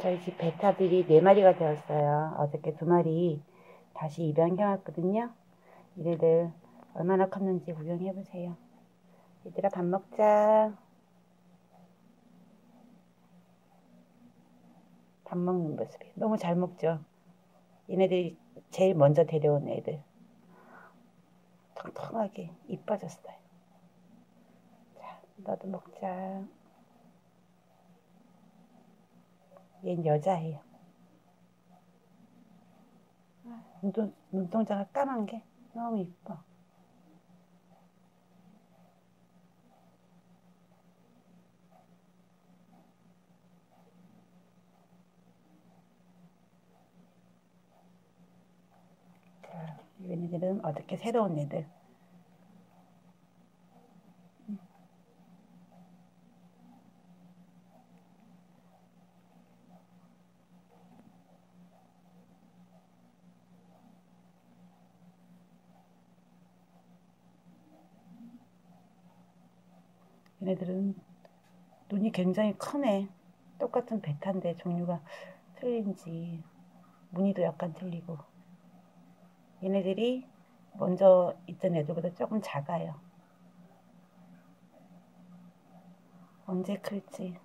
저희 집 베타들이 네 마리가 되었어요. 어저께 두 마리 다시 입양해 왔거든요. 얘네들 얼마나 컸는지 구경해 보세요. 얘들아 밥 먹자. 밥 먹는 모습이 너무 잘 먹죠. 얘네들이 제일 먼저 데려온 애들. 통통하게 이뻐졌어요. 자, 너도 먹자. 얜 여자예요. 눈동, 눈동자가 까만 게 너무 이뻐. 자, 얘네들은 어떻게 새로운 애들. 얘네들은 눈이 굉장히 크네. 똑같은 베타인데 종류가 틀린지 무늬도 약간 틀리고 얘네들이 먼저 있던 애들보다 조금 작아요. 언제 클지.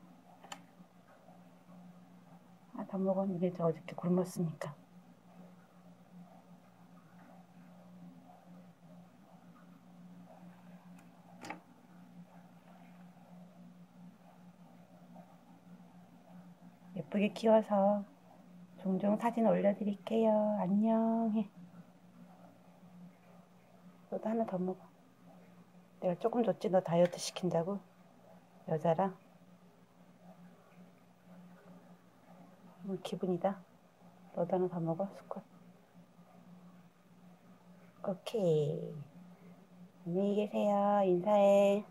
아, 다 먹어. 얘네들 어저께 굶었으니까. 예쁘게 키워서 종종 사진 올려드릴게요. 안녕. 너도 하나 더 먹어. 내가 조금 줬지? 너 다이어트 시킨다고? 여자라? 뭐 기분이다. 너도 하나 더 먹어. 수컷. 오케이. 안녕히 계세요. 인사해.